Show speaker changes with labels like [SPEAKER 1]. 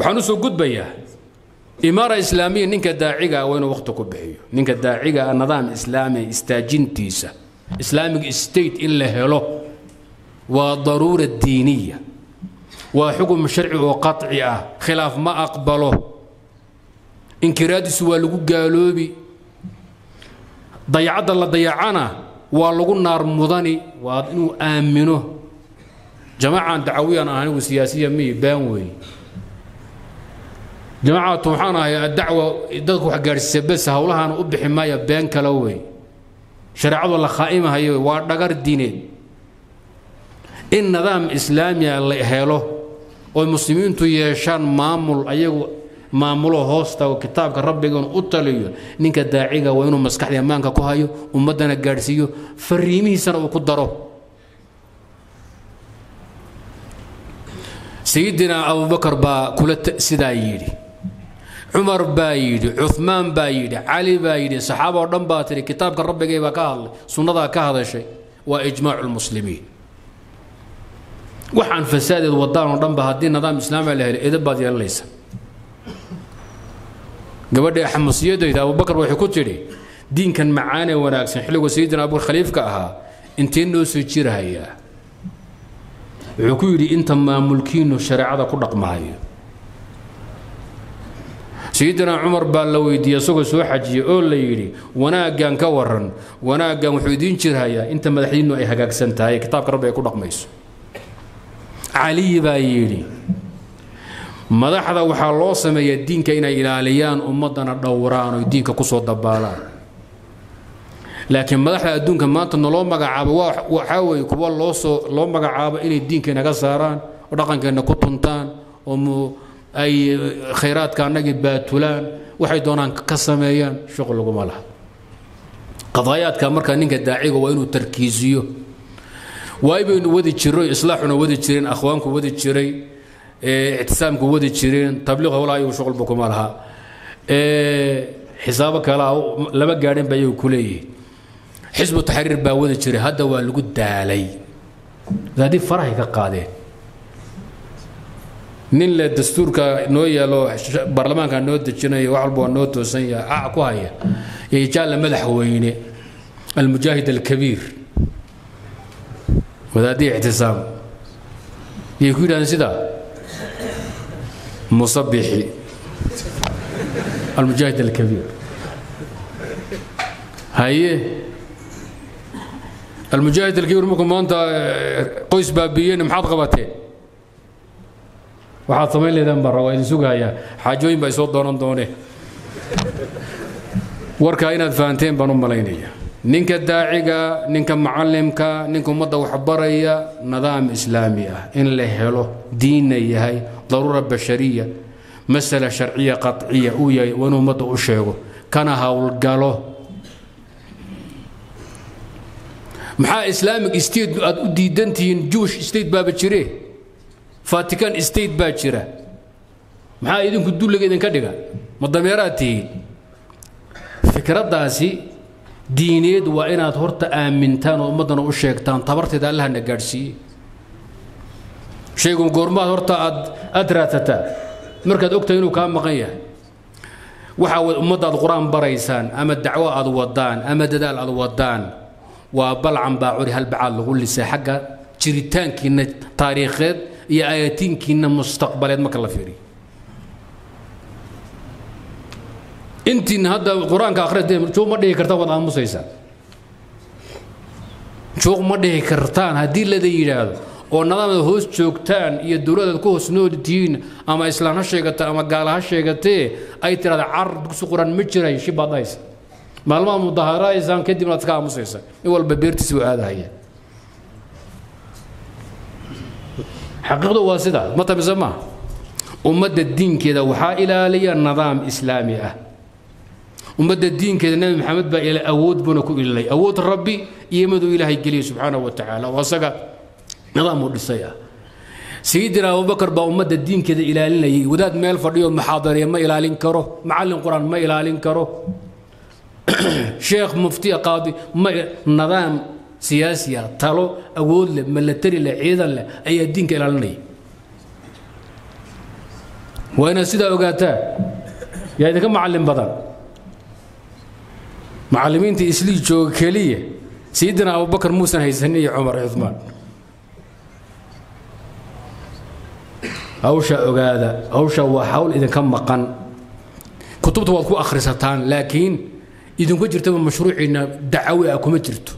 [SPEAKER 1] waxaan u soo gudbayaa imaara islaamiya ninka daaciga waa inuu waqti ku bixiyo. Ninka daaciga nidaam islaami istaajintiisa islamic state in la helo waa daruura diiniya. Waa xukun sharci oo qaطci ah. Khilaaf ma aqbalo. Inkiraadiisu waa lagu gaaloobi. Dayacadda la dayacana waa lagu naar mudani. Waa inuu aamino. Jamaacan dacawiyan ah anigu siyaasiya miyi baan weeye jamaacatu waxaan ahay adacwa dadku wax gaadhsiisa bes howlahaan u bixi maaya been kale wey. Shareecadu la khaa'imahayo waa dhagar diineed. In nidaam islaamiya la helo oo muslimiintu yeeshaan maamul ayagu maamulo hoosta oo kitaabka rabbigan u taliyo ninka daaciga waa inuu maskaxda ammaanka ku hayo ummaddana gaadhsiiyo fariimihiisana uu ku daro. Sayidina abubakar baa kula sidaa yidhi cumar baa yidhi cumaan baa yidhi cali baa yidhi saxaaba oo dhan baa tidhi kitaabka rabbigay baa ka hadlay sunnadaa ka hadashay waa ijmaacu lmuslimiin waxaan fasaadeed wadaan oo dhanba haddii nidaam islaamiga la helay edab baad yeelanaysa gabadha xamasiyadayda abubakar waxay ku tidhi diinkan macaanee wanaagsan xilligu sayidina abubakar khaliifka ahaa intee noo soo jirahayaa? Wuxuu ku yidhi inta maamulkiinu shareecada ku dhaqmahayo sayidina cumar baa la weydiiyey isagoo soo xajiyey oo la yidhi wanaaggan ka waran wanaaggan wuxuu idiin jirhayaa inta madaxdiinnu ay hagaagsan tahay kitaabka rabbi ay ku dhaqmayso. Caliy baa yidhi madaxda waxaa loo sameeyaa diinka inay ilaaliyaan ummaddana dhowraan oy diinka ku soo dabaalaan. Laakiin madaxda adduunka maanta naloo magacaabo waxaa weeye kuwa loo soo loo magacaabo inay diinka inaga saaraan oo dhaqankeenna ku tuntaan oo ay khayraadka annagii baatulaan waxay doonaan ka sameeyaan shuqul laguma laha. Qadaayaadka markaa ninka daaciga waa inuu tarkiisiyo. Waay wadi jirro islaaxuna wadi jireen akhwaanku wadi jiray ictisaamku wadi jireen tabliiq howlaha iyagu shuqulba kuma laha. Xisaabo kalaa lama gaadhin ba ku leeyihiin xisbu taxriir baa wadi jiray hadda waa lagu daalay. Haddii farahay ka qaadeen nin le dastuurka noo yaalo baarlamaanka noo dejinayo wax walba noo toosan yahay ac ku haya. Iyo jaalla madaxweyne almujaahid alkabiir. Wadaadii ictisaam. Yay ku yidhahdeen sidaa? Musabixi. Almujaahid alkabiir. Haye. Almujaahid alkabiir markuu maanta qoys baabiiyeen maxaad qabateen waxaad samayn leedaan baan rabaa idin sugayaa. Xaajooyin baa isoo doonan doone warkaa inaad fahanteen baan u malaynaya. Ninka daaciga ninka macallimka ninka ummadda waxbaraya nidaam islaami ah. In la helo diinna yahay daruura bashariya masala sharciya qaciya uu yahay waa inuu ummadda u sheego. Kana howlgalo maxaa islamic state aad u diidantihiin? Jewish state baaba jire vatican state baa jira. Maxaa idinku dulliga idinka dhiga? Ma dameeraad tihiin? Fikraddaasi diineed waa inaad horta aamintaan oo ummaddana u sheegtaan tabarteeda allahna gaadhsiiye. Shaygu goormaad horta aad aad raadsataa. Markaad ogtahay inuu kaa maqan yahay. Waxaa ummaddaad qur'aan baraysaan ama dacwo aad wadaan ama dadaal aad wadaan waa balcan baacuri halbacaad lagu lisay xagga jiritaankiinna taariikheed iyo aayatiinkiinna mustaqbaleed marka la fiiriyo. Intiina hadda qur'aanka akhristeen juuq ma dhihi kartaan waad aamusaysaa. Juuq ma dhihi kartaan haddii lada yidhaahdo oo nidaamada hoos joogtaan iyo dowladaad ku hoos nool tihiin ama islaan ha sheegata ama gaala ha sheegatee ay tidhahda carar dugsi qur'aan ma jiray shibaad maalmaha mudaharaysaan kadibna aad iska aamusaysa. In walba beertiisi u aadahaya xaqiiqdu waa sidaa ma tamise maaha ummadda diinkeeda waxaa ilaaliya nidaam islaami ah. Ummadda diinkeeda nebi maxamed baa ila awood buuna ku ililay awood rabbi iyo ilaahay geliyay subxaanahu wa tacaala. Oo asaga nidaam uu dhisay ah. Sayidina abubakar baa ummadda diinkeeda ilaalinayay. Wadaad meel fadhiyo muxaadariya ma ilaalin karo. Macallin qur'aan ma ilaalin karo. Sheekh muftiya qaadi ma nidaam siyaasiya talo awood leh milatari leh ciidan leh ayaa diinka ilaalinaya. Waa inaad sidaa ogaataa yaa idinka macallin badan. Macallimiinta islii jooga keliya sayidina abubakar muusan haysanin iyo cumar iyo cumaan hawsha ogaada hawsha waa hawl idinka maqan. Kutubta waad ku akhrisataan laakiin idinku jirtaba mashruuciina dacawi ah kuma jirto